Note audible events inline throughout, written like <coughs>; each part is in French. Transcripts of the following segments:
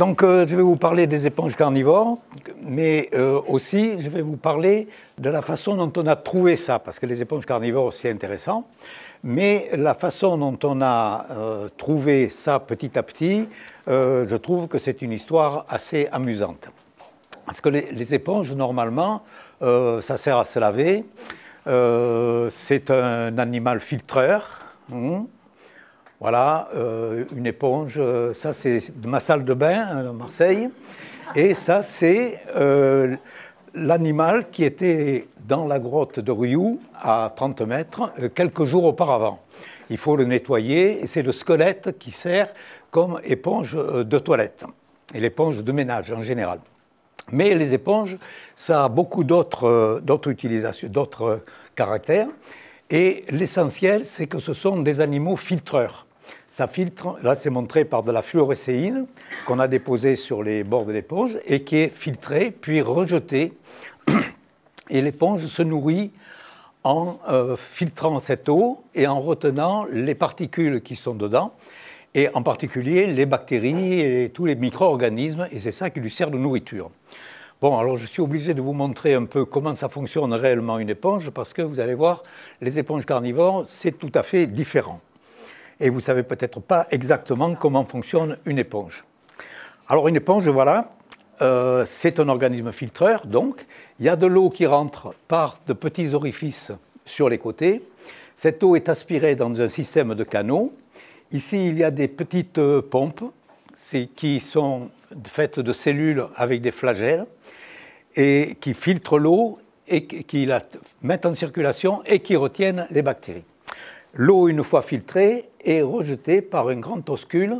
Donc euh, je vais vous parler des éponges carnivores, mais euh, aussi je vais vous parler de la façon dont on a trouvé ça, parce que les éponges carnivores c'est intéressant, mais la façon dont on a euh, trouvé ça petit à petit, je trouve que c'est une histoire assez amusante. Parce que les, éponges, normalement, ça sert à se laver, c'est un animal filtreur. Hein, voilà, euh, une éponge, euh, ça c'est ma salle de bain à Marseille. Et ça c'est euh, l'animal qui était dans la grotte de Rioux à 30 mètres quelques jours auparavant. Il faut le nettoyer et c'est le squelette qui sert comme éponge de toilette et l'éponge de ménage en général. Mais les éponges, ça a beaucoup d'autres utilisations, d'autres caractères. Et l'essentiel, c'est que ce sont des animaux filtreurs ça filtre, là c'est montré par de la fluorescéine qu'on a déposée sur les bords de l'éponge et qui est filtrée puis rejetée. Et l'éponge se nourrit en euh, filtrant cette eau et en retenant les particules qui sont dedans, et en particulier les bactéries et tous les micro-organismes, et c'est ça qui lui sert de nourriture. Bon, alors je suis obligé de vous montrer un peu comment ça fonctionne réellement une éponge, parce que vous allez voir, les éponges carnivores, c'est tout à fait différent et vous ne savez peut-être pas exactement comment fonctionne une éponge. Alors une éponge, voilà, euh, c'est un organisme filtreur, donc il y a de l'eau qui rentre par de petits orifices sur les côtés. Cette eau est aspirée dans un système de canaux. Ici, il y a des petites euh, pompes qui sont faites de cellules avec des flagelles et qui filtrent l'eau et qui la mettent en circulation et qui retiennent les bactéries. L'eau, une fois filtrée, est rejetée par un grand oscule,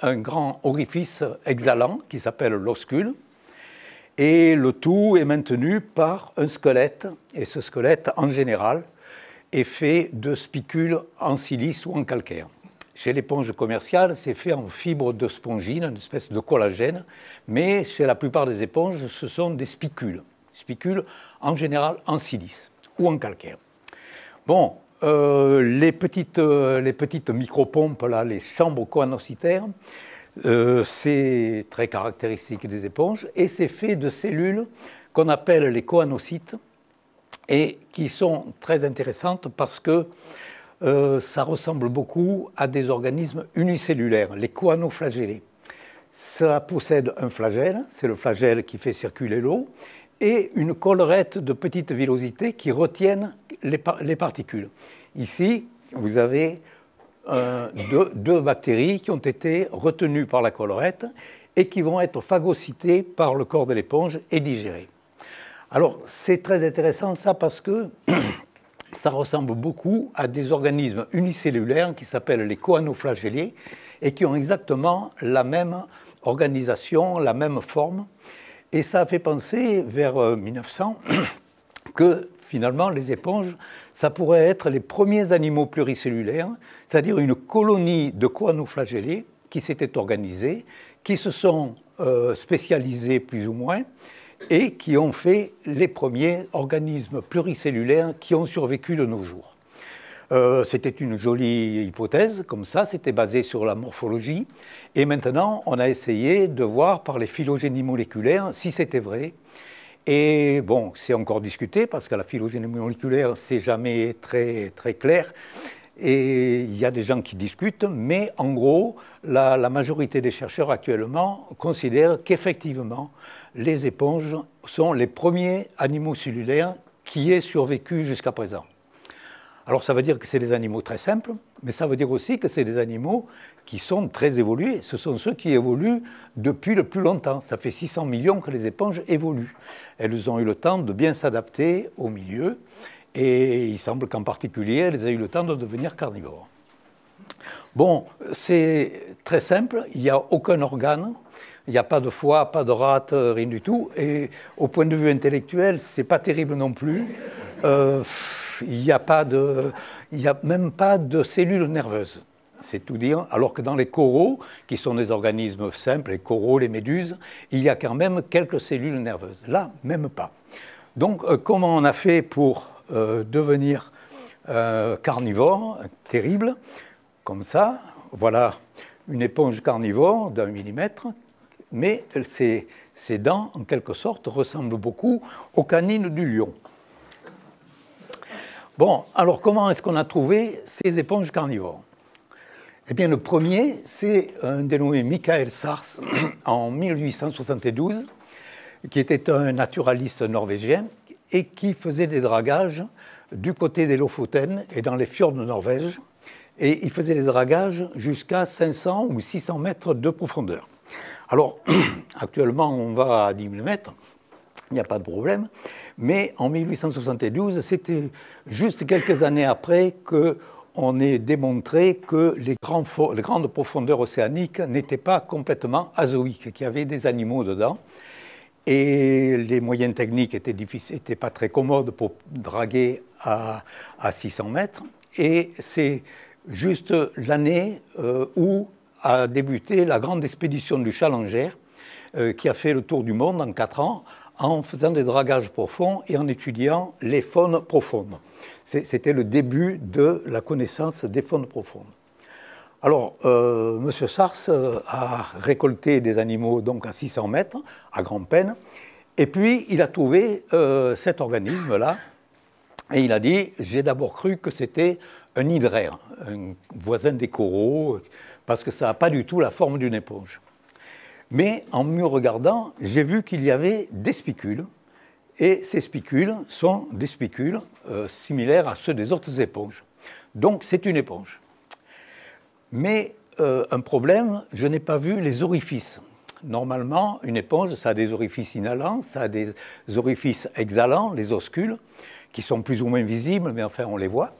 un grand orifice exhalant qui s'appelle l'oscule. Et le tout est maintenu par un squelette. Et ce squelette, en général, est fait de spicules en silice ou en calcaire. Chez l'éponge commerciale, c'est fait en fibre de spongine, une espèce de collagène, mais chez la plupart des éponges, ce sont des spicules. Spicules en général en silice ou en calcaire. Bon, euh, les petites, euh, les petites micropompes, là, les chambres coanocytaires, euh, c'est très caractéristique des éponges et c'est fait de cellules qu'on appelle les coanocytes et qui sont très intéressantes parce que ça ressemble beaucoup à des organismes unicellulaires, les coanoflagellés. Ça possède un flagelle, c'est le flagelle qui fait circuler l'eau, et une collerette de petites villosités qui retiennent les, particules. Ici, vous avez euh, deux, bactéries qui ont été retenues par la collerette et qui vont être phagocytées par le corps de l'éponge et digérées. Alors, c'est très intéressant ça parce que <clears throat> ça ressemble beaucoup à des organismes unicellulaires qui s'appellent les coanoflagellés et qui ont exactement la même organisation, la même forme. Et ça a fait penser vers 1900 euh, <clears throat> que finalement les éponges, ça pourrait être les premiers animaux pluricellulaires, c'est-à-dire une colonie de coanoflagellés qui s'étaient organisés, qui se sont euh, spécialisés plus ou moins et qui ont fait les premiers organismes pluricellulaires qui ont survécu de nos jours. Euh, c'était une jolie hypothèse, comme ça, c'était basé sur la morphologie. Et maintenant, on a essayé de voir par les phylogénies moléculaires si c'était vrai. Et bon, c'est encore discuté parce que la phylogénie moléculaire, c'est jamais très, clair. Et il y a des gens qui discutent, mais en gros, la majorité des chercheurs actuellement considèrent qu'effectivement, les éponges sont les premiers animaux cellulaires qui aient survécu jusqu'à présent. Alors ça veut dire que c'est des animaux très simples, mais ça veut dire aussi que c'est des animaux qui sont très évolués. Ce sont ceux qui évoluent depuis le plus longtemps. Ça fait 600 millions que les éponges évoluent. Elles ont eu le temps de bien s'adapter au milieu, et il semble qu'en particulier, elles aient eu le temps de devenir carnivores. Bon, c'est très simple, il n'y a aucun organe, il n'y a pas de foie, pas de rate, rien du tout, et au point de vue intellectuel, c'est pas terrible non plus. Euh, il n'y a, a même pas de cellules nerveuses. C'est tout dire. Alors que dans les coraux, qui sont des organismes simples, les coraux, les méduses, il y a quand même quelques cellules nerveuses. Là, même pas. Donc, euh, comment on a fait pour euh, devenir euh, carnivore Terrible? Comme ça, voilà une éponge carnivore d'un millimètre mais ses, dents, en quelque sorte, ressemblent beaucoup aux canines du lion. Bon, alors comment est-ce qu'on a trouvé ces éponges carnivores? Eh le premier, c'est un dénommé Michael Sars <clears throat> en 1872, qui était un naturaliste norvégien et qui faisait des dragages du côté des Lofoten et dans les fjords de Norvège. Et il faisait des dragages jusqu'à 500 ou 600 mètres de profondeur. Alors, <clears throat> actuellement, on va à 10 000 mètres, il n'y a pas de problème. Mais en 1872, c'était juste quelques années après qu'on ait démontré que les, grandes profondeurs océaniques n'étaient pas complètement azoïques, qu'il y avait des animaux dedans. Et les moyens techniques n'étaient pas très commodes pour draguer à, 600 mètres. Et c'est juste l'année euh, où a débuté la grande expédition du Challenger, euh, qui a fait le tour du monde en quatre ans en faisant des dragages profonds et en étudiant les faunes profondes. C'était le début de la connaissance des faunes profondes. Alors, euh, M. Sars euh, a récolté des animaux donc à 600 mètres, à grande peine, et puis il a trouvé euh, cet organisme-là, et il a dit, j'ai d'abord cru que c'était un hydraire, un voisin des coraux, parce que ça n'a pas du tout la forme d'une éponge. Mais en mieux regardant, j'ai vu qu'il y avait des spicules, et ces spicules sont des spicules similaires à ceux des autres éponges. Donc c'est une éponge. Mais euh, un problème, je n'ai pas vu les orifices. Normalement, une éponge, ça a des orifices inhalants, ça a des orifices exhalants, les oscules, qui sont plus ou moins visibles, mais enfin on les voit.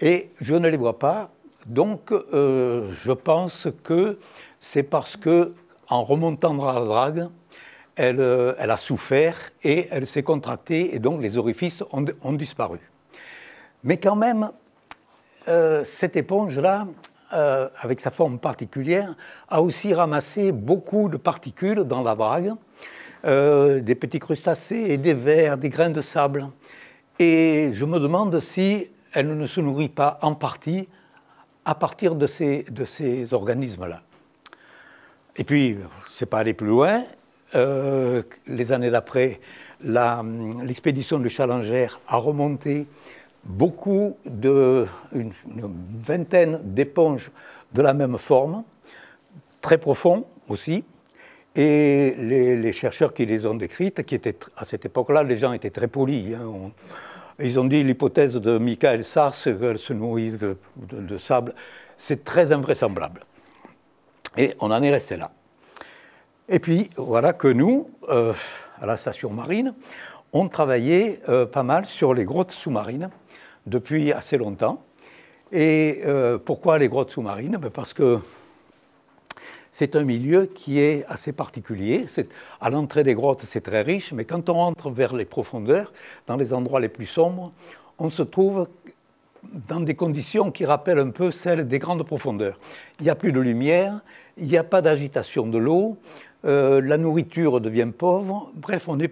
Et je ne les vois pas. Donc euh, je pense que c'est parce que en remontant dans la drague, elle, euh, elle a souffert et elle s'est contractée et donc les orifices ont, disparu. Mais quand même, cette éponge-là, euh, avec sa forme particulière, a aussi ramassé beaucoup de particules dans la euh, des petits crustacés et des vers, des grains de sable. Et je me demande si elle ne se nourrit pas en partie à partir de ces, de ces organismes-là. Et puis, c'est pas aller plus loin. Euh, les années d'après, l'expédition de Challenger a remonté beaucoup de, une, vingtaine d'éponges de la même forme, très profonds aussi. Et les, chercheurs qui les ont décrites, qui étaient à cette époque-là, les gens étaient très polis. Hein, ils ont dit l'hypothèse de Michael Sars qu'elle se nourrit de, sable, c'est très invraisemblable. Et on en est resté là. Et puis voilà que nous, euh, à la station marine, on travaillait euh, pas mal sur les grottes sous-marines depuis assez longtemps. Et euh, pourquoi les grottes sous-marines? Ben, Parce que c'est un milieu qui est assez particulier. À l'entrée des grottes, c'est très riche, mais quand on entre vers les profondeurs, dans les endroits les plus sombres, on se trouve dans des conditions qui rappellent un peu celles des grandes profondeurs. Il n'y a plus de lumière, il n'y a pas d'agitation de l'eau, euh, la nourriture devient pauvre, bref, on n'est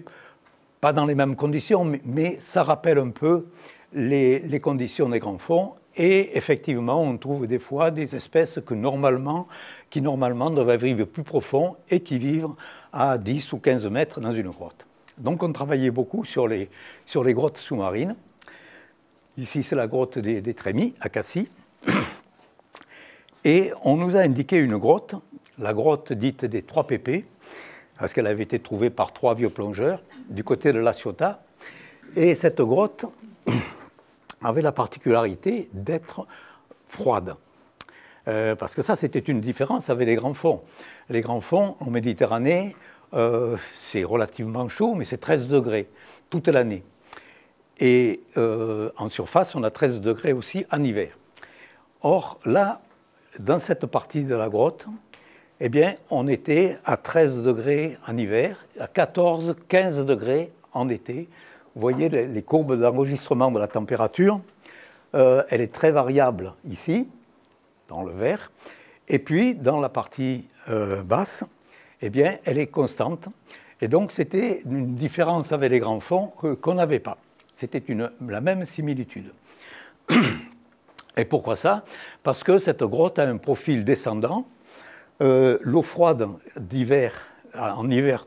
pas dans les mêmes conditions, mais, ça rappelle un peu les, conditions des grands fonds. Et effectivement, on trouve des fois des espèces que normalement, qui normalement devraient vivre plus profond et qui vivent à 10 ou 15 mètres dans une grotte. Donc on travaillait beaucoup sur les, sur les grottes sous-marines. Ici, c'est la grotte des, des Trémies, à Cassis. Et on nous a indiqué une grotte, la grotte dite des Trois Pépés, parce qu'elle avait été trouvée par trois vieux plongeurs du côté de La Ciotat. Et cette grotte, <clears throat> avait la particularité d'être froide. Euh, parce que ça, c'était une différence avec les grands fonds. Les grands fonds en Méditerranée, euh, c'est relativement chaud, mais c'est 13 degrés toute l'année. Et euh, en surface, on a 13 degrés aussi en hiver. Or, là, dans cette partie de la grotte, eh bien, on était à 13 degrés en hiver, à 14, 15 degrés en été, vous voyez les, courbes d'enregistrement de la température. Euh, elle est très variable ici, dans le vert. Et puis, dans la partie euh, basse, eh bien, elle est constante. Et donc, c'était une différence avec les grands fonds qu'on n'avait pas. C'était la même similitude. <clears throat> Et pourquoi ça? Parce que cette grotte a un profil descendant. Euh, l'eau froide d'hiver En hiver,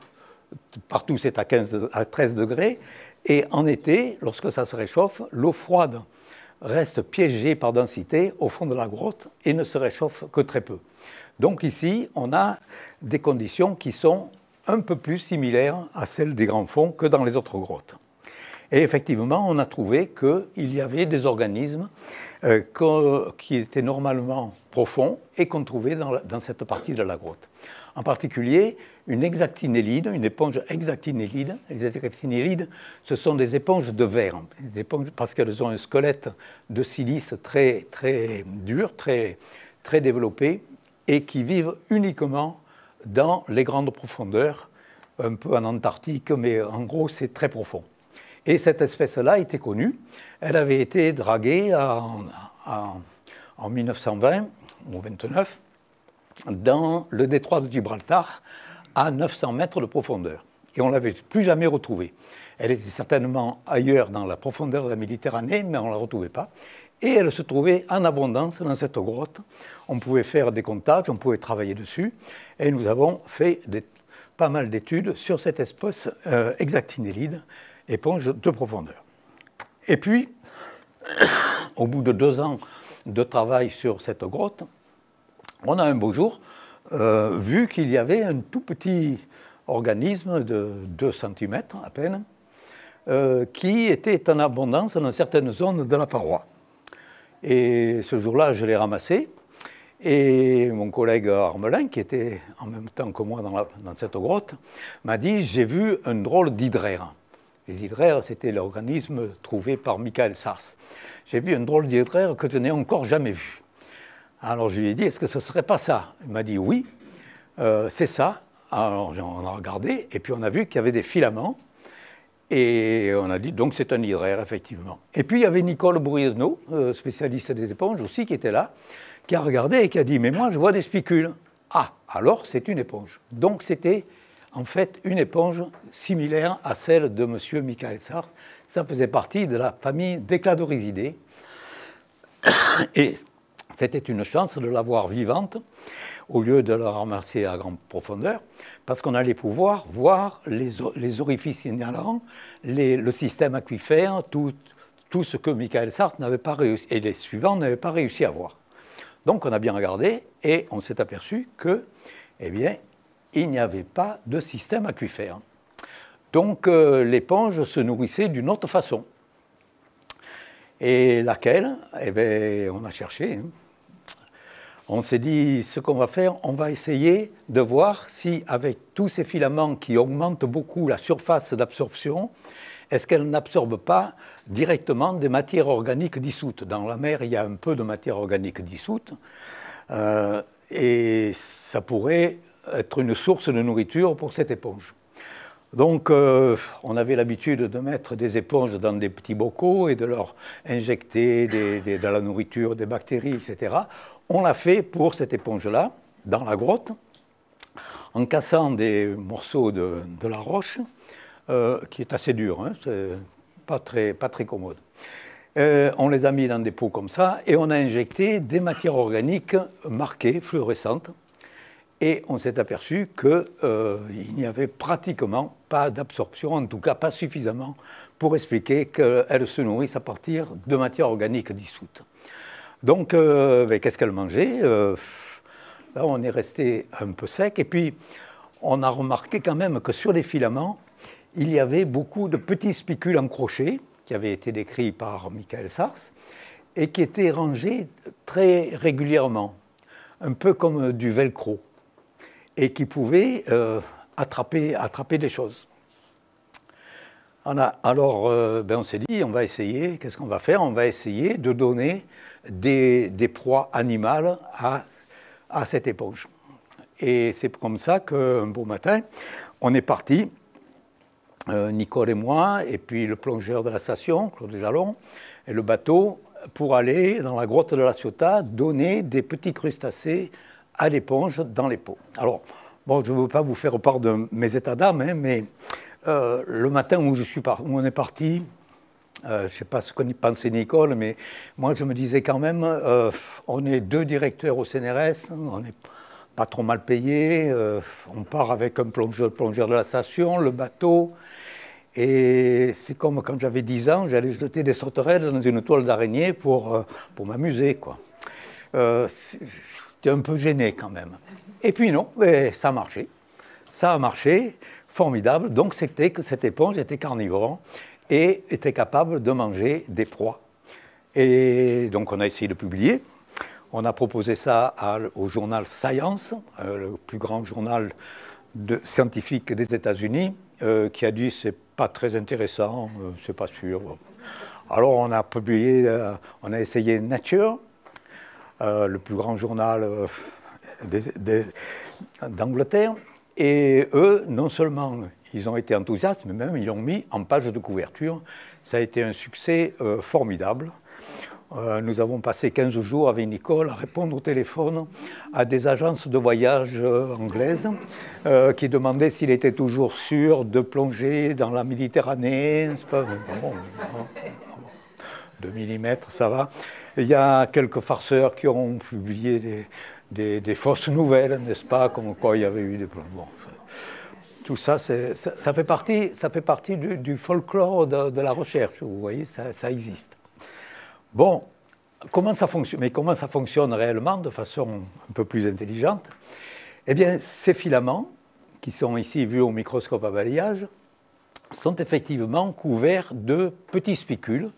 partout c'est à, 15, à 13 degrés. Et en été, lorsque ça se réchauffe, l'eau froide reste piégée par densité au fond de la grotte et ne se réchauffe que très peu. Donc ici, on a des conditions qui sont un peu plus similaires à celles des grands fonds que dans les autres grottes. Et effectivement, on a trouvé qu'il y avait des organismes euh, qui étaient normalement profonds et qu'on trouvait dans, cette partie de la grotte. En particulier, une exactinélide, une éponge exactinélide. Les exactinélides, ce sont des éponges de verre, parce qu'elles ont un squelette de silice très, très dur, très, très développé, et qui vivent uniquement dans les grandes profondeurs, un peu en Antarctique, mais en gros, c'est très profond. Et cette espèce-là était connue. Elle avait été draguée en, en 1920 ou 29 dans le détroit de Gibraltar à 900 mètres de profondeur. Et on ne l'avait plus jamais retrouvée. Elle était certainement ailleurs dans la profondeur de la Méditerranée, mais on ne la retrouvait pas. Et elle se trouvait en abondance dans cette grotte. On pouvait faire des contacts, on pouvait travailler dessus. Et nous avons fait pas mal d'études sur cette espèce euh, éponge de profondeur. Et puis, <coughs> au bout de deux ans de travail sur cette grotte, on a un beau jour euh, vu qu'il y avait un tout petit organisme de 2 cm à peine, euh, qui était en abondance dans certaines zones de la paroi. Et ce jour-là, je l'ai ramassé. Et mon collègue Armelin, qui était en même temps que moi dans, dans cette grotte, m'a dit J'ai vu un drôle d'hydraire. Les hydraires, c'était l'organisme trouvé par Michael Sars. J'ai vu un drôle d'hydraire que je n'ai encore jamais vu. Alors je lui ai dit, est-ce que ce ne serait pas ça? Il m'a dit oui, euh, c'est ça. Alors on a regardé, et puis on a vu qu'il y avait des filaments, et on a dit, donc c'est un hydraire, effectivement. Et puis il y avait Nicole Bruisneau, euh, spécialiste des éponges aussi, qui était là, qui a regardé et qui a dit, mais moi je vois des spicules. Ah, alors c'est une éponge. Donc c'était en fait une éponge similaire à celle de M. Michael Sartre. Ça faisait partie de la famille d'écladorhizidae. <coughs> Et c'était une chance de la voir vivante au lieu de la ramasser à grande profondeur, parce qu'on allait pouvoir voir les, orifices inhalants, le système aquifère, tout, ce que Michael Sartre n'avait pas et les suivants n'avaient pas réussi à voir. Donc on a bien regardé et on s'est aperçu que, eh bien, il n'y avait pas de système aquifère. Donc euh, l'éponge se nourrissait d'une autre façon. Et laquelle? Eh bien, on a cherché. Hein on s'est dit, ce qu'on va faire, on va essayer de voir si, avec tous ces filaments qui augmentent beaucoup la surface d'absorption, est-ce qu'elle n'absorbe pas directement des matières organiques dissoutes? Dans la mer, il y a un peu de matière organique dissoute, euh, et ça pourrait être une source de nourriture pour cette éponge. Donc, euh, on avait l'habitude de mettre des éponges dans des petits bocaux et de leur injecter de la nourriture, des bactéries, etc. On l'a fait pour cette éponge-là, dans la grotte, en cassant des morceaux de, la roche, euh, qui est assez dur, hein, c'est pas très, pas très commode. Euh, on les a mis dans des pots comme ça et on a injecté des matières organiques marquées, fluorescentes, et on s'est aperçu qu'il euh, n'y avait pratiquement pas d'absorption, en tout cas pas suffisamment, pour expliquer qu'elles se nourrissent à partir de matières organiques dissoutes. Donc, euh, ben, qu'est-ce qu'elle mangeait euh, Là, on est resté un peu sec. Et puis, on a remarqué quand même que sur les filaments, il y avait beaucoup de petits spicules en crochet, qui avaient été décrits par Michael Sars, et qui étaient rangés très régulièrement, un peu comme du velcro, et qui pouvaient euh, attraper, attraper des choses. alors, ben, on s'est dit, on va essayer, qu'est-ce qu'on va faire? On va essayer de donner des, proies animales à, cette éponge. Et c'est comme ça qu'un beau matin, on est parti, euh, Nicole et moi, et puis le plongeur de la station, Claude Jalon, et le bateau, pour aller dans la grotte de la Ciotat, donner des petits crustacés à l'éponge dans les pots. Alors, bon, je ne veux pas vous faire part de mes états d'âme, hein, mais euh, le matin où, je suis où on est parti, euh, je ne sais pas ce qu'on pensait Nicole, mais moi je me disais quand même, euh, on est deux directeurs au CNRS, on est pas trop mal payé. on part avec un plongeur, de la station, le bateau. Et c'est comme quand j'avais 10 ans, j'allais jeter des sauterelles dans une toile d'araignée pour, pour m'amuser. J'étais un peu gêné quand même. Et puis non, mais ça a marché. Ça a marché, formidable. Donc c'était que cette éponge était carnivore et était capable de manger des proies. Et donc on a essayé de publier. On a proposé ça au journal Science, euh, le plus grand journal scientifique des États-Unis, euh, qui a dit c'est pas très intéressant, euh, c'est pas sûr. Alors on a publié, on a essayé Nature, le plus grand journal d'Angleterre. Et eux, non seulement ils ont été enthousiastes, mais même ils l'ont mis en page de couverture. Ça a été un succès euh, formidable. Euh, nous avons passé 15 jours avec Nicole à répondre au téléphone à des agences de voyage euh, anglaises qui demandaient s'il était toujours sûr de plonger dans la Méditerranée. Pas bon, 2 mm, ça va. Il y a quelques farceurs qui ont publié des, fausses nouvelles, n'est-ce pas, comme quoi il y avait eu des... Bon, tout ça, ça, fait partie, ça fait partie du, folklore de, la recherche, vous voyez, ça, existe. Bon, comment ça fonctionne Mais comment ça fonctionne réellement de façon un peu plus intelligente? Eh bien, ces filaments, qui sont ici vus au microscope à balayage, sont effectivement couverts de petits spicules,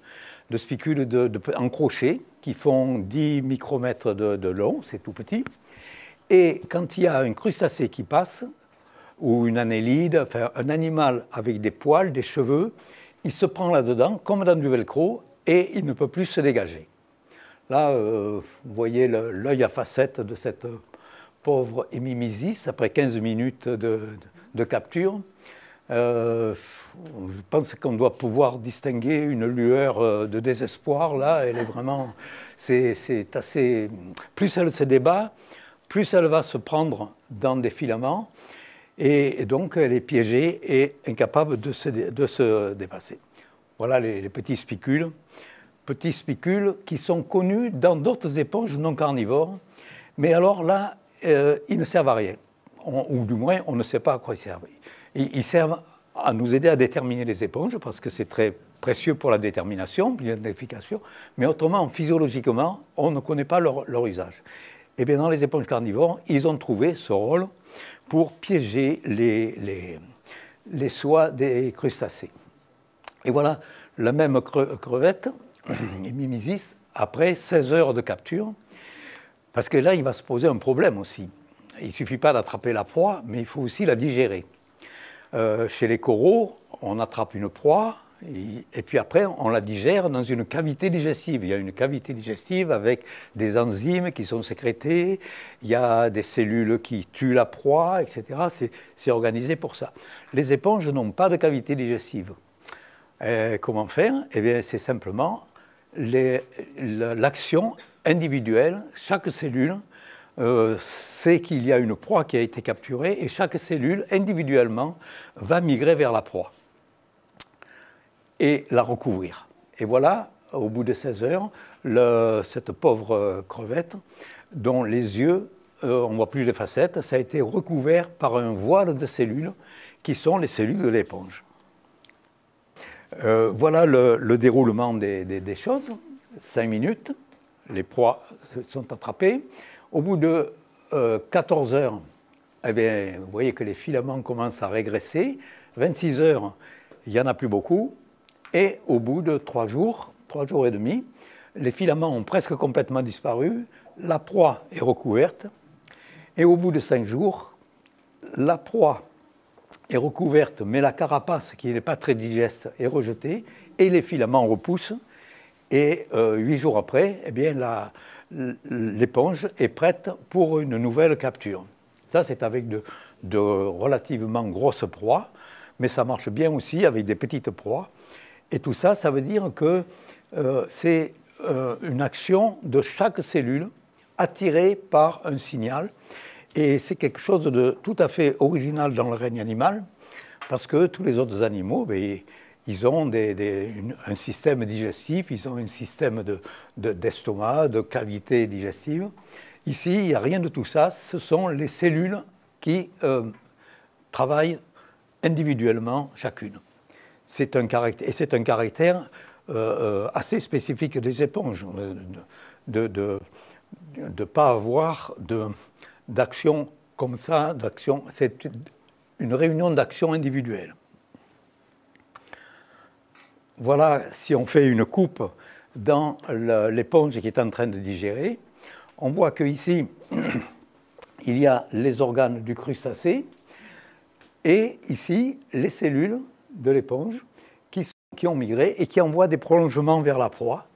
de spicules de, en crochet, qui font 10 micromètres de, long, c'est tout petit. Et quand il y a un crustacé qui passe, ou une annélide, enfin un animal avec des poils, des cheveux, il se prend là-dedans comme dans du velcro et il ne peut plus se dégager. Là, euh, vous voyez l'œil à facettes de cette pauvre hémimisis après 15 minutes de, capture. Euh, je pense qu'on doit pouvoir distinguer une lueur euh, de désespoir. Là, elle est vraiment. C'est assez. Plus elle se débat, plus elle va se prendre dans des filaments et donc elle est piégée et incapable de se, de se dépasser. Voilà les, petits spicules, petits spicules qui sont connus dans d'autres éponges non carnivores, mais alors là, euh, ils ne servent à rien, ou du moins on ne sait pas à quoi ils servent. Ils, servent à nous aider à déterminer les éponges parce que c'est très précieux pour la détermination, l'identification, mais autrement, physiologiquement, on ne connaît pas leur, usage. Eh bien dans les éponges carnivores, ils ont trouvé ce rôle pour piéger les, les, soies des crustacés. Et voilà la même crevette, <clears throat> Mimisis, après 16 heures de capture, parce que là, il va se poser un problème aussi. Il ne suffit pas d'attraper la proie, mais il faut aussi la digérer. Euh, chez les coraux, on attrape une proie, et, puis après, on la digère dans une cavité digestive. Il y a une cavité digestive avec des enzymes qui sont sécrétées, il y a des cellules qui tuent la proie, etc. C'est organisé pour ça. Les éponges n'ont pas de cavité digestive. Euh, comment faire? Eh bien, c'est simplement l'action individuelle. Chaque cellule euh, sait qu'il y a une proie qui a été capturée et chaque cellule, individuellement, va migrer vers la proie et la recouvrir. Et voilà, au bout de 16 heures, cette pauvre crevette, dont les yeux, euh, on ne voit plus les facettes, ça a été recouvert par un voile de cellules qui sont les cellules de l'éponge. Euh, voilà le, déroulement des, choses. Cinq minutes, les proies sont attrapées. Au bout de 14 euh, heures, eh vous voyez que les filaments commencent à régresser. 26 heures, il n'y en a plus beaucoup. Et au bout de trois jours, trois jours et demi, les filaments ont presque complètement disparu, la proie est recouverte, et au bout de cinq jours, la proie est recouverte, mais la carapace, qui n'est pas très digeste, est rejetée, et les filaments repoussent, et euh, huit jours après, eh bien, l'éponge est prête pour une nouvelle capture. Ça, c'est avec de, relativement grosses proies, mais ça marche bien aussi avec des petites proies. Et tout ça, ça veut dire que euh, c'est euh, une action de chaque cellule attirée par un signal. Et c'est quelque chose de tout à fait original dans le règne animal, parce que tous les autres animaux, ben, ils ont un système digestif, ils ont un système d'estomac, de, cavité digestive. Ici, il n'y a rien de tout ça. Ce sont les cellules qui travaillent individuellement chacune. C'est un caractère, et c'est un caractère assez spécifique des éponges, de ne pas avoir d'action comme ça, d'action. C'est une réunion d'action individuelle. Voilà, si on fait une coupe dans l'éponge qui est en train de digérer, on voit qu'ici, <clears throat> il y a les organes du crustacé et ici, les cellules de l'éponge qui, ont migré et qui envoient des prolongements vers la proie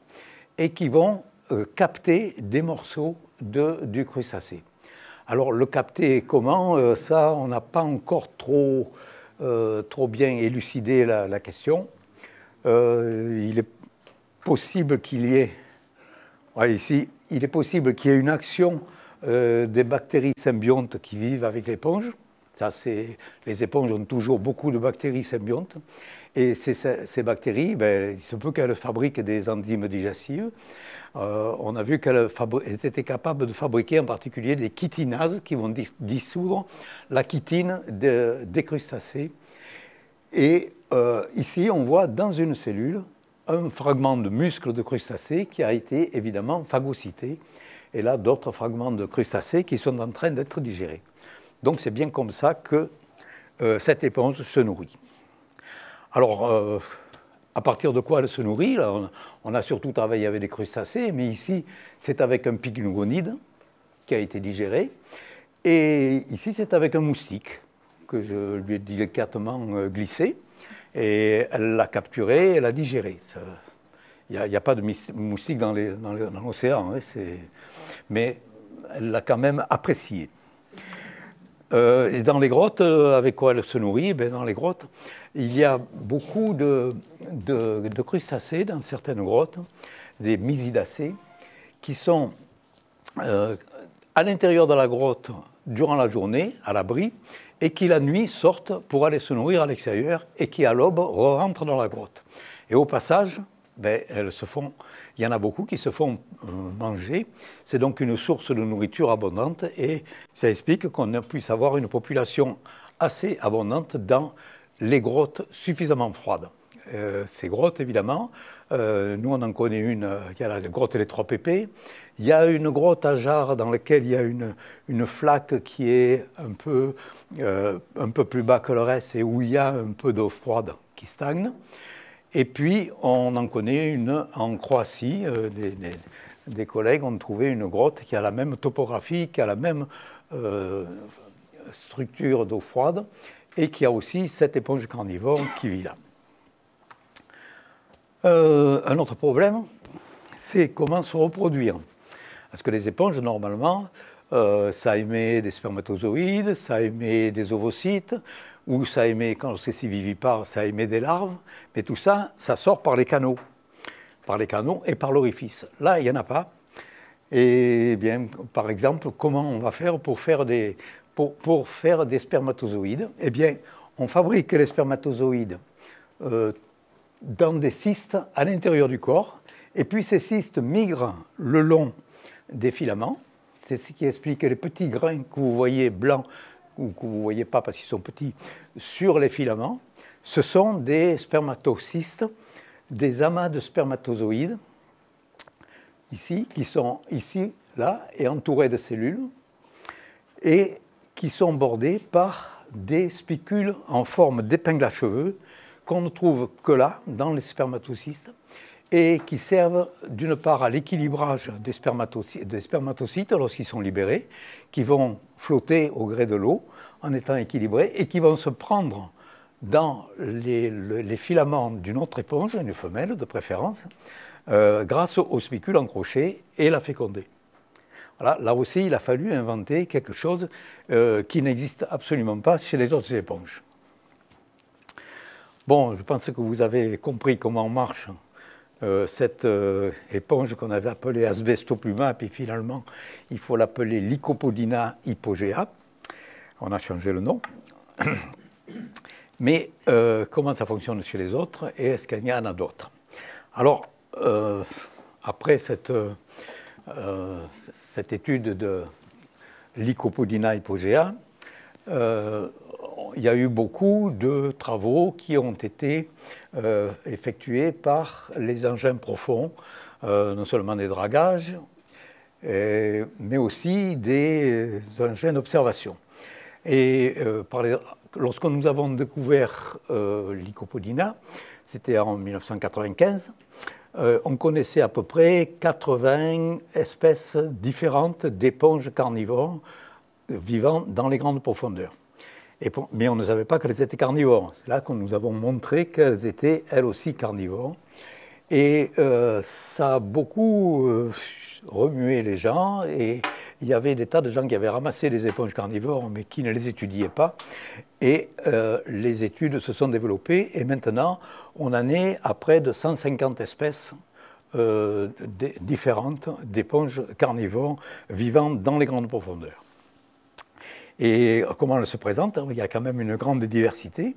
et qui vont euh, capter des morceaux du crustacé. Alors le capter comment? Euh, Ça, on n'a pas encore trop, euh, trop bien élucidé la, question. Euh, il est possible qu'il y ait, ici, il est possible qu'il y ait une action des bactéries symbiontes qui vivent avec l'éponge. Ça, les éponges ont toujours beaucoup de bactéries symbiontes. Et ces, bactéries, ben, il se peut qu'elles fabriquent des enzymes digestives. Euh, on a vu qu'elle était capable de fabriquer en particulier des chitinases qui vont dissoudre la chitine des crustacés. Et euh, ici, on voit dans une cellule un fragment de muscle de crustacé qui a été évidemment phagocyté, et là d'autres fragments de crustacés qui sont en train d'être digérés. Donc c'est bien comme ça que euh, cette éponge se nourrit. Alors, à partir de quoi elle se nourrit? On, a surtout travaillé avec des crustacés, mais ici, c'est avec un pycnogonide qui a été digéré. Et ici, c'est avec un moustique que je lui ai délicatement euh, glissé. Et elle l'a capturé, elle l'a digéré. Il n'y a, pas de moustique dans l'océan, hein, mais elle l'a quand même apprécié. Euh, et dans les grottes, euh, avec quoi elle se nourrit? Ben, Dans les grottes, il y a beaucoup de, crustacés dans certaines grottes, des mysidacées, qui sont euh, à l'intérieur de la grotte durant la journée, à l'abri, et qui la nuit sortent pour aller se nourrir à l'extérieur, et qui à l'aube rentrent dans la grotte. Et au passage, ben, elles se font, il y en a beaucoup qui se font euh, manger. C'est donc une source de nourriture abondante, et ça explique qu'on puisse avoir une population assez abondante dans les grottes suffisamment froides. Euh, ces grottes, évidemment, euh, nous on en connaît une, il y a la grotte des Trois Pépés. Il y a une grotte à Jarre dans laquelle il y a une, une flaque qui est un peu, euh, un peu plus bas que le reste et où il y a un peu d'eau froide qui stagne. Et puis on en connaît une en Croatie. Des, des, collègues ont trouvé une grotte qui a la même topographie, qui a la même structure d'eau froide et qui a aussi cette éponge carnivore qui vit là. Euh, un autre problème, c'est comment se reproduire. Parce que les éponges, normalement, euh, ça émet des spermatozoïdes, ça émet des ovocytes, ou ça émet, quand c'est vivipare, ça émet des larves, mais tout ça, ça sort par les canaux, par les canaux et par l'orifice. Là, il n'y en a pas. Et bien, par exemple, comment on va faire pour faire des, pour, faire des spermatozoïdes? Eh bien, on fabrique les spermatozoïdes euh, dans des cystes à l'intérieur du corps, et puis ces cystes migrent le long des filaments. C'est ce qui explique les petits grains que vous voyez blancs, ou que vous ne voyez pas parce qu'ils sont petits, sur les filaments. Ce sont des spermatocystes, des amas de spermatozoïdes, ici, qui sont ici, là, et entourés de cellules. Et qui sont bordés par des spicules en forme d'épingle à cheveux qu'on ne trouve que là, dans les spermatocystes, et qui servent d'une part à l'équilibrage des, spermatocytes, lorsqu'ils sont libérés, qui vont flotter au gré de l'eau en étant équilibrés, et qui vont se prendre dans les, filaments d'une autre éponge, une femelle de préférence, euh, grâce aux spicules encrochés et la féconder là aussi, il a fallu inventer quelque chose euh, qui n'existe absolument pas chez les autres éponges. Bon, je pense que vous avez compris comment marche euh, cette euh, éponge qu'on avait appelée Asbestopluma, puis finalement, il faut l'appeler Lycopodina hypogea. On a changé le nom. Mais comment ça fonctionne chez les autres et est-ce qu'il y en a d'autres? Alors, après cette cette étude de Lycopodina hypogea, il y a eu beaucoup de travaux qui ont été effectués par les engins profonds, non seulement des dragages, mais aussi des engins d'observation. Et lorsque nous avons découvert Lycopodina, c'était en 1995, euh, on connaissait à peu près 80 espèces différentes d'éponges carnivores vivant dans les grandes profondeurs. Mais on ne savait pas qu'elles étaient carnivores. C'est là que nous avons montré qu'elles étaient elles aussi carnivores. Et euh, ça a beaucoup euh, remué les gens. Et il y avait des tas de gens qui avaient ramassé les éponges carnivores, mais qui ne les étudiaient pas. Et les études se sont développées. Et maintenant, on en est à près de 150 espèces euh, différentes d'éponges carnivores vivant dans les grandes profondeurs. Et comment elles se présentent Il y a quand même une grande diversité.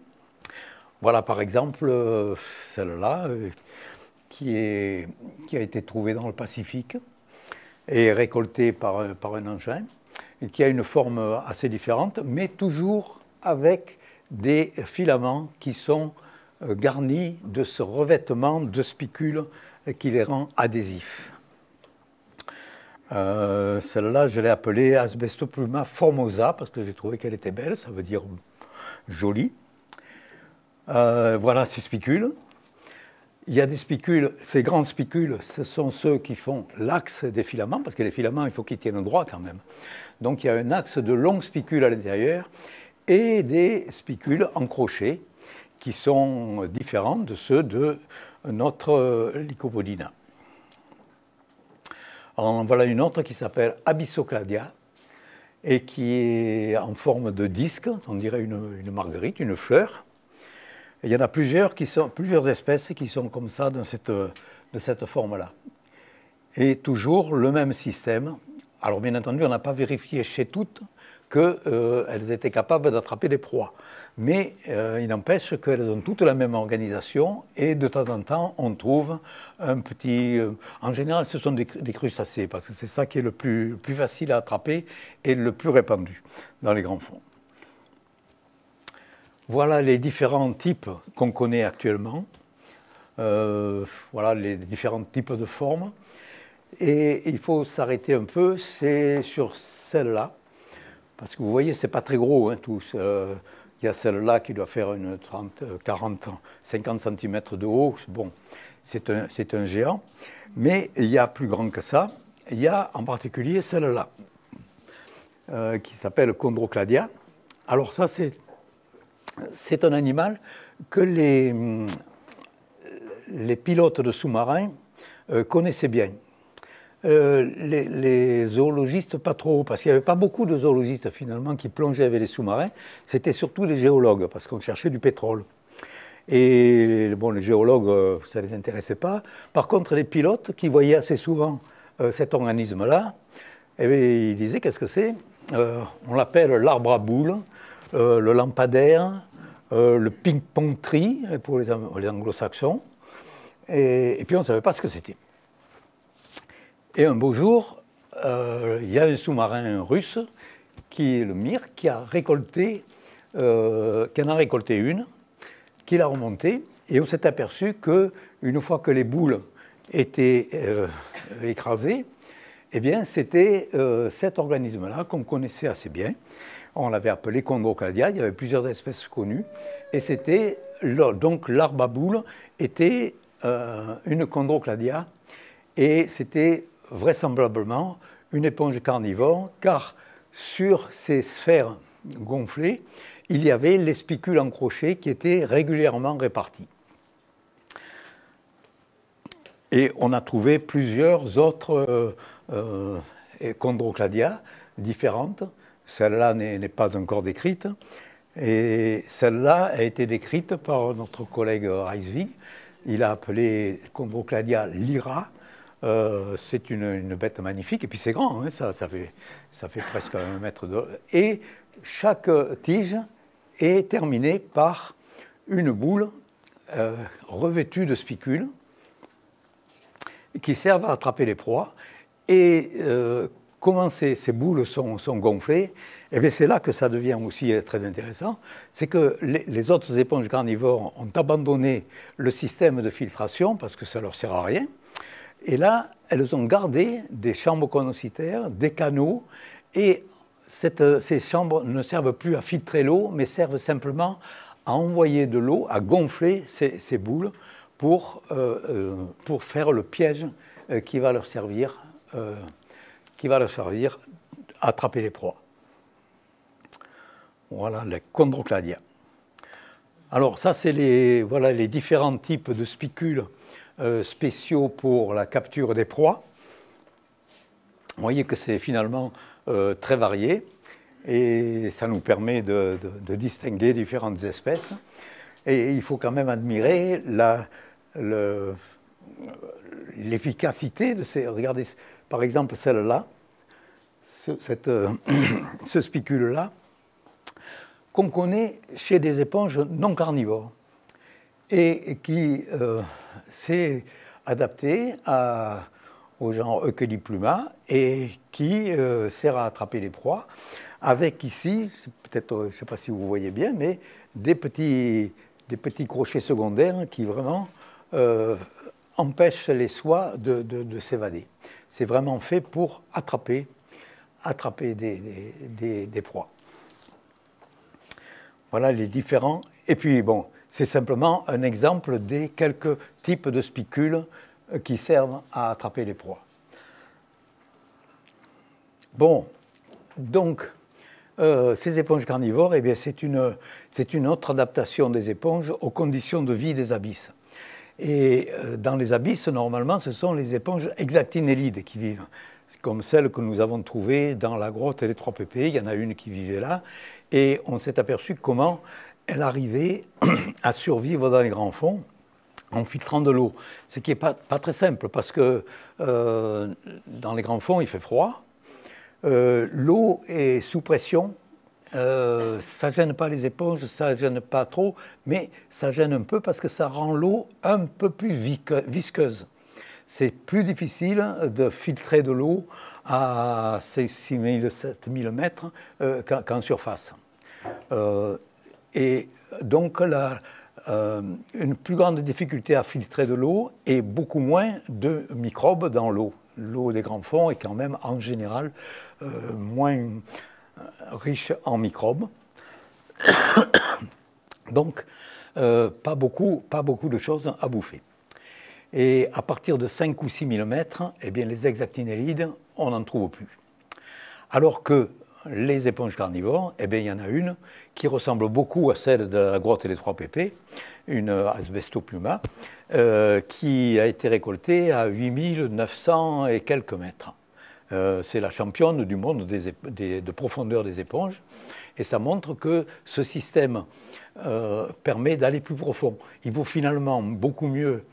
Voilà par exemple celle-là euh, qui, a été trouvée dans le Pacifique et récoltée par, par un engin et qui a une forme assez différente, mais toujours avec des filaments qui sont euh, garnis de ce revêtement de spicules qui les rend adhésifs. Euh, celle-là, je l'ai appelée Asbestopluma formosa parce que j'ai trouvé qu'elle était belle, ça veut dire jolie. Euh, voilà ces spicules. Il y a des spicules, ces grandes spicules, ce sont ceux qui font l'axe des filaments, parce que les filaments, il faut qu'ils tiennent droit quand même. Donc il y a un axe de longues spicules à l'intérieur et des spicules en qui sont différents de ceux de notre Lycopodina. En voilà une autre qui s'appelle Abyssocladia et qui est en forme de disque, on dirait une, marguerite, une fleur. il y en a plusieurs, qui sont, plusieurs espèces qui sont comme ça dans cette, de cette forme-là. Et toujours le même système. Alors bien entendu, on n'a pas vérifié chez toutes qu'elles euh, étaient capables d'attraper des proies. Mais euh, il n'empêche qu'elles ont toutes la même organisation et de temps en temps, on trouve un petit... Euh, en général, ce sont des, crustacés parce que c'est ça qui est le plus, facile à attraper et le plus répandu dans les grands fonds. Voilà les différents types qu'on connaît actuellement. Voilà les différents types de formes. Et il faut s'arrêter un peu, c'est sur celle-là. Parce que vous voyez, c'est pas très gros, hein, tout. Il y a celle-là qui doit faire une 30, 40, 50 cm de haut. Bon, c'est un, un, géant. Mais il y a plus grand que ça. Il y a en particulier celle-là, euh, qui s'appelle Chondrocladia. Alors ça, c'est, un animal que les, les pilotes de sous-marins euh, connaissaient bien. Euh, les, zoologistes pas trop, parce qu'il n'y avait pas beaucoup de zoologistes finalement qui plongeaient avec les sous-marins, c'était surtout les géologues, parce qu'on cherchait du pétrole. Et bon, les géologues, euh, ça ne les intéressait pas. Par contre, les pilotes, qui voyaient assez souvent euh, cet organisme-là, eh ils disaient qu'est-ce que c'est? On l'appelle l'arbre à boules, le lampadaire, le ping-pong tree pour les, anglo-saxons. et puis on ne savait pas ce que c'était. Et un beau jour, euh, il y a un sous-marin russe, qui est le Mir, qui a récolté, euh, qui en a récolté une, qui l'a remontée, et on s'est aperçu que une fois que les boules étaient euh, écrasées, eh bien, c'était cet organisme-là qu'on connaissait assez bien. On l'avait appelé Chondrocladia, il y avait plusieurs espèces connues, et c'était donc l'arbre à boules était une Chondrocladia, et c'était vraisemblablement une éponge carnivore, car sur ces sphères gonflées, il y avait les spicules en crochet qui étaient régulièrement répartis. Et on a trouvé plusieurs autres euh, euh, chondrocladia différentes. Celle-là n'est pas encore décrite. Et celle-là a été décrite par notre collègue Reiswig. Il a appelé chondrocladia lyra, euh, c'est une, bête magnifique, et puis c'est grand, hein, ça, fait, presque un mètre de... Et chaque tige est terminée par une boule euh, revêtue de spicules qui servent à attraper les proies. Et comment ces, boules sont, gonflées eh c'est là que ça devient aussi très intéressant. C'est que les, autres éponges carnivores ont abandonné le système de filtration parce que ça leur sert à rien. Et là, elles ont gardé des chambres conocytaires, des canaux, et ces chambres ne servent plus à filtrer l'eau, mais servent simplement à envoyer de l'eau, à gonfler ces, boules pour, euh, euh, pour, faire le piège euh, qui va leur servir, qui va leur servir à attraper les proies. Voilà les chondrocladia. Alors ça, c'est les, voilà, les différents types de spicules spéciaux pour la capture des proies. Vous voyez que c'est finalement euh, très variés et ça nous permet de, distinguer différentes espèces. Et il faut quand même admirer l'efficacité de ces. Regardez, par exemple, celle-là, ce, euh, <coughs> ce spicule-là, qu'on connaît chez des éponges non carnivores et qui euh, s'est adapté à, au genre Eucalipluma et qui euh, sert à attraper les proies, avec ici, peut-être, euh, je ne sais pas si vous voyez bien, mais des petits, des petits crochets secondaires qui vraiment empêchent les soies de, de, s'évader. C'est vraiment fait pour attraper, attraper des, des, des, proies. Voilà les différents. Et puis, bon, c'est simplement un exemple des quelques types de spicules qui servent à attraper les proies. Bon, donc, euh, ces éponges carnivores, eh c'est une, une, autre adaptation des éponges aux conditions de vie des abysses. Et euh, dans les abysses, normalement, ce sont les éponges exactinélides qui vivent, comme celles que nous avons trouvées dans la grotte des trois pépés. Il y en a une qui vivait là, et on s'est aperçu comment elle arrivait <clears throat> à survivre dans les grands fonds en filtrant de l'eau. Ce qui n'est pas, très simple parce que euh, dans les grands fonds, il fait froid. Euh, l'eau est sous pression. Euh, ça gêne pas les éponges, ça gêne pas trop, mais ça gêne un peu parce que ça rend l'eau un peu plus visqueuse. C'est plus difficile de filtrer de l'eau à 6 000, 7 000 mètres qu'en surface. Et donc euh, une plus grande difficulté à filtrer de l'eau et beaucoup moins de microbes dans l'eau. L'eau des grands fonds est quand même en général euh, moins euh, riche en microbes. <coughs> Donc, pas, beaucoup, pas beaucoup de choses à bouffer. Et à partir de 5 ou 6 mm, eh bien, les exactinélides, on n'en trouve plus. Alors que les éponges carnivores, eh bien, il y en a une qui ressemble beaucoup à celle de la grotte des trois pépés, une Asbestopluma, euh, qui a été récoltée à 8900 et quelques mètres. Euh, c'est la championne du monde de profondeur des éponges, et ça montre que ce système euh, permet d'aller plus profond. Il vaut finalement beaucoup mieux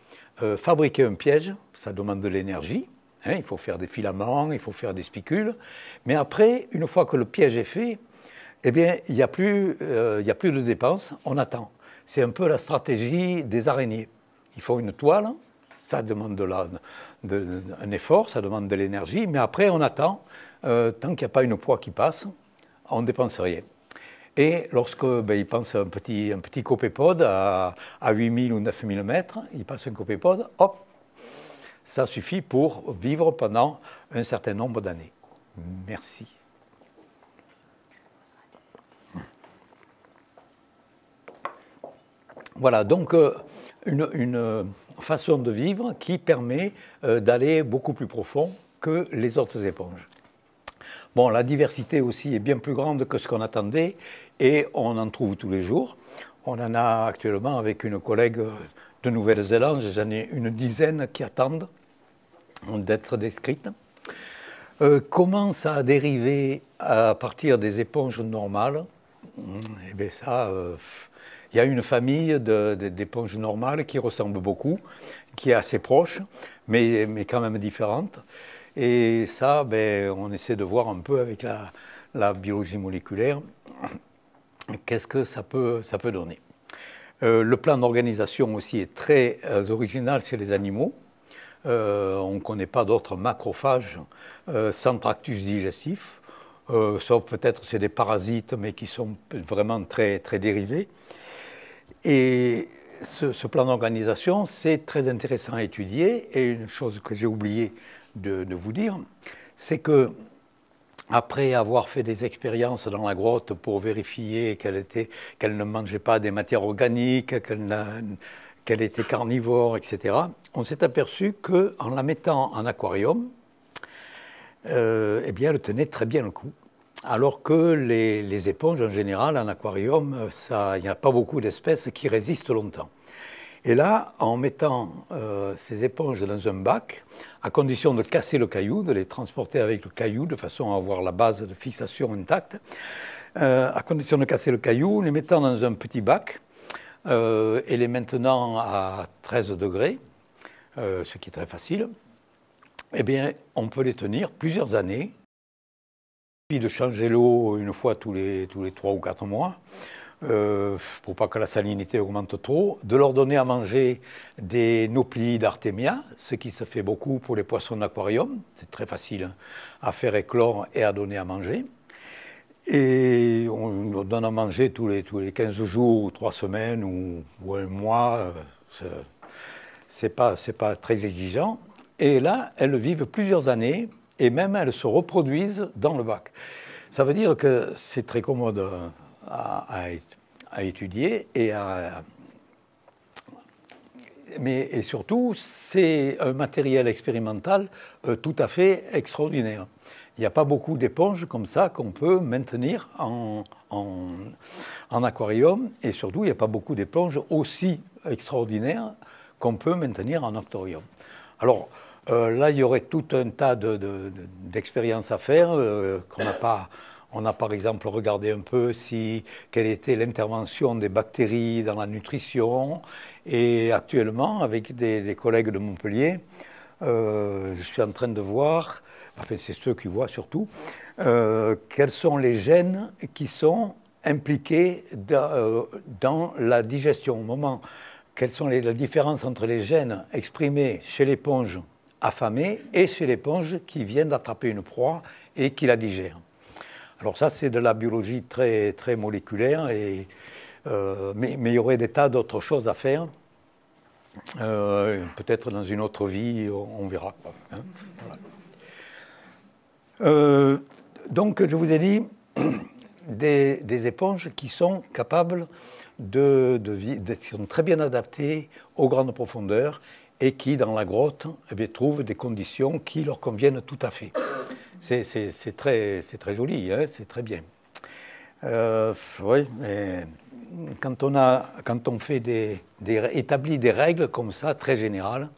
fabriquer un piège, ça demande de l'énergie, Hein, il faut faire des filaments, il faut faire des spicules. Mais après, une fois que le piège est fait, eh bien, il n'y a, plus, euh, a plus de dépenses, on attend. C'est un peu la stratégie des araignées. Il faut une toile, ça demande de un effort, ça demande de l'énergie, mais après, on attend. Euh, tant qu'il n'y a pas une poids qui passe, on ne dépense rien. Et lorsque ben, il pense un petit, un petit copépode à, à 8000 ou 9000 mètres, il passe un copépode, hop, ça suffit pour vivre pendant un certain nombre d'années. Merci. Voilà, donc euh, une, façon de vivre qui permet euh, d'aller beaucoup plus profond que les autres éponges. Bon, la diversité aussi est bien plus grande que ce qu'on attendait et on en trouve tous les jours. On en a actuellement avec une collègue de Nouvelle-Zélande, j'en ai une dizaine qui attendent d'être décrites. Euh, comment ça a dérivé à partir des éponges normales? Eh bien ça, euh, il y a une famille d'éponges normales qui ressemble beaucoup, qui est assez proche, mais, quand même différente. Et ça, ben, on essaie de voir un peu avec la, biologie moléculaire qu'est-ce que ça peut donner. Euh, le plan d'organisation aussi est très original chez les animaux. on ne connaît pas d'autres macrophages sans tractus digestif, sauf peut-être c'est des parasites, mais qui sont vraiment très, très dérivés. Et ce, plan d'organisation, c'est très intéressant à étudier. Et une chose que j'ai oublié de, vous dire, c'est que après avoir fait des expériences dans la grotte pour vérifier qu'elle ne mangeait pas des matières organiques, qu'elle était carnivore, etc., on s'est aperçu qu'en la mettant en aquarium, euh, eh bien, elle tenait très bien le coup. Alors que les, éponges, en général, en aquarium, il n'y a pas beaucoup d'espèces qui résistent longtemps. Et là, en mettant euh, ces éponges dans un bac, à condition de casser le caillou, de les transporter avec le caillou de façon à avoir la base de fixation intacte, euh, à condition de casser le caillou, les mettant dans un petit bac euh, et les maintenant à 13 degrés, ce qui est très facile, eh bien, on peut les tenir plusieurs années. De changer l'eau une fois tous les, tous les 3 ou 4 mois, euh, pour pas que la salinité augmente trop, de leur donner à manger des nauplies d'artémia, ce qui se fait beaucoup pour les poissons d'aquarium, c'est très facile à faire éclore et à donner à manger. Et on leur donne à manger tous les, tous les 15 jours ou 3 semaines ou, un mois, c'est pas, pas très exigeant. Et là, elles vivent plusieurs années et même elles se reproduisent dans le bac. Ça veut dire que c'est très commode à, étudier et mais et surtout, c'est un matériel expérimental euh, tout à fait extraordinaire. Il n'y a pas beaucoup d'éponges comme ça qu'on peut maintenir en, en, aquarium, et surtout, il n'y a pas beaucoup d'éponges aussi extraordinaires qu'on peut maintenir en aquarium. Alors, euh, là, il y aurait tout un tas d'expériences à faire euh, qu'on n'a pas. On a par exemple regardé un peu si, quelle était l'intervention des bactéries dans la nutrition. Et actuellement, avec des, collègues de Montpellier, euh, je suis en train de voir, enfin c'est ceux qui voient surtout, quels sont les gènes qui sont impliqués dans, dans la digestion. Au moment, quelles sont les, les différences entre les gènes exprimés chez l'éponge affamés et chez l'éponge qui vient d'attraper une proie et qui la digère. Alors ça, c'est de la biologie très, très moléculaire, et, euh, mais, il y aurait des tas d'autres choses à faire. Euh, peut-être dans une autre vie, on, verra. Hein, euh, donc, je vous ai dit, <clears throat> des, éponges qui sont capables de, de, d'être très bien adaptées aux grandes profondeurs et qui, dans la grotte, eh trouvent des conditions qui leur conviennent tout à fait. C'est très, joli, hein, c'est très bien. Euh, oui, mais quand on, fait des, établit des règles comme ça, très générales,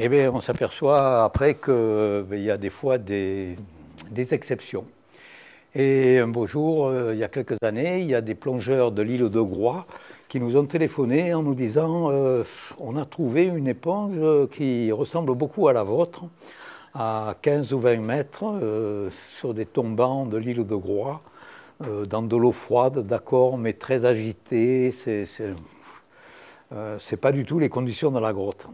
eh bien, on s'aperçoit après qu'il ben, y a des fois des, des, exceptions. Et un beau jour, euh, il y a quelques années, il y a des plongeurs de l'île de Groix qui nous ont téléphoné en nous disant euh, on a trouvé une éponge qui ressemble beaucoup à la vôtre, à 15 ou 20 mètres, euh, sur des tombants de l'île de Groix, euh, dans de l'eau froide, d'accord, mais très agitée. C'est c'est pas du tout les conditions de la grotte.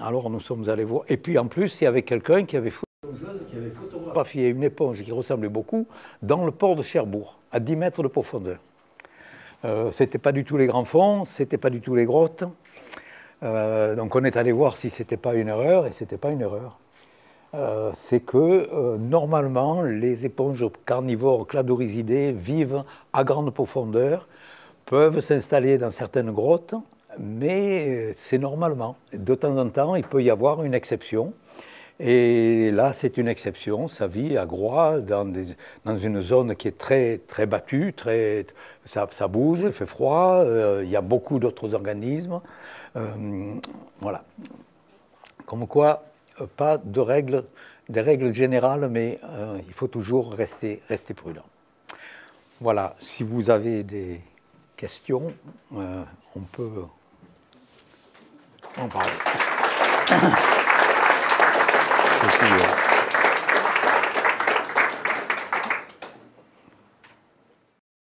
Alors nous sommes allés voir. Et puis en plus, il y avait quelqu'un qui avait photographié une éponge qui ressemblait beaucoup dans le port de Cherbourg, à 10 mètres de profondeur. Euh, ce n'était pas du tout les grands fonds, ce n'était pas du tout les grottes. Euh, donc on est allé voir si ce n'était pas une erreur, et ce n'était pas une erreur. Euh, c'est que normalement, les éponges carnivores cladorisidées vivent à grande profondeur, peuvent s'installer dans certaines grottes, mais c'est normalement. De temps en temps, il peut y avoir une exception. Et là, c'est une exception. Ça vit à Groix, dans, une zone qui est très, très battue, très, ça, bouge, il fait froid, euh, il y a beaucoup d'autres organismes. Euh, voilà. Comme quoi, euh, pas de règles, des règles générales, mais il faut toujours rester, rester prudent. Voilà, si vous avez des questions, on peut en parler.